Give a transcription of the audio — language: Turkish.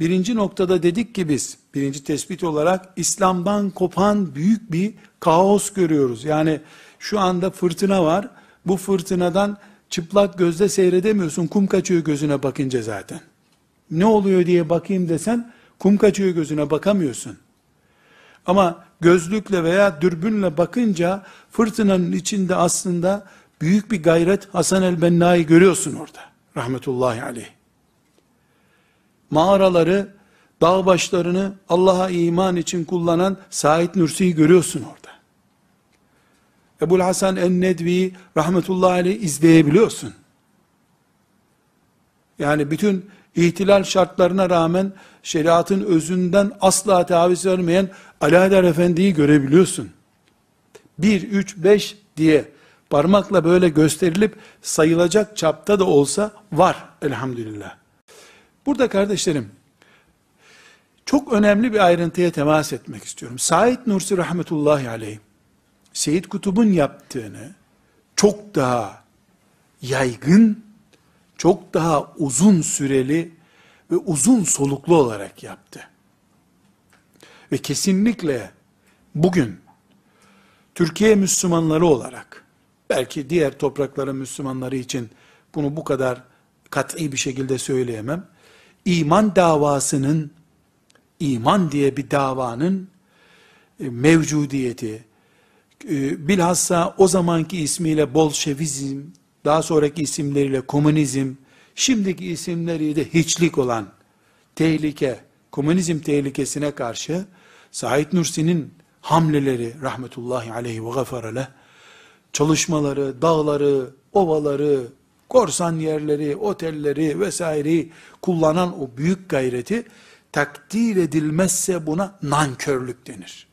birinci noktada dedik ki biz, birinci tespit olarak İslam'dan kopan büyük bir kaos görüyoruz. Yani şu anda fırtına var, bu fırtınadan çıplak gözle seyredemiyorsun, kum kaçıyor gözüne bakınca zaten. Ne oluyor diye bakayım desen, kum kaçıyor gözüne bakamıyorsun. Ama gözlükle veya dürbünle bakınca fırtınanın içinde aslında büyük bir gayret Hasan el-Benna'yı görüyorsun orada. Rahmetullahi aleyh. Mağaraları, dağ başlarını Allah'a iman için kullanan Said Nursi'yi görüyorsun orada. Ebul Hasan en-Nedvi'yi rahmetullahi aleyh izleyebiliyorsun. Yani bütün ihtilal şartlarına rağmen şeriatın özünden asla taviz vermeyen Haydar Efendi'yi görebiliyorsun. 1, 3, 5 diye parmakla böyle gösterilip sayılacak çapta da olsa var elhamdülillah. Burada kardeşlerim, çok önemli bir ayrıntıya temas etmek istiyorum. Said Nursi rahmetullahi aleyh, Seyyid Kutub'un yaptığını çok daha yaygın, çok daha uzun süreli ve uzun soluklu olarak yaptı. Ve kesinlikle bugün Türkiye Müslümanları olarak belki diğer toprakların Müslümanları için bunu bu kadar kat'i bir şekilde söyleyemem. İman davasının iman diye bir davanın e, mevcudiyeti. E, bilhassa o zamanki ismiyle Bolşevizm, daha sonraki isimleriyle komünizm, şimdiki isimleriyle hiçlik olan tehlike, komünizm tehlikesine karşı Said Nursi'nin hamleleri rahmetullahi aleyhi ve gafarele çalışmaları, dağları, ovaları, korsan yerleri, otelleri vesaireyi kullanan o büyük gayreti takdir edilmezse buna nankörlük denir.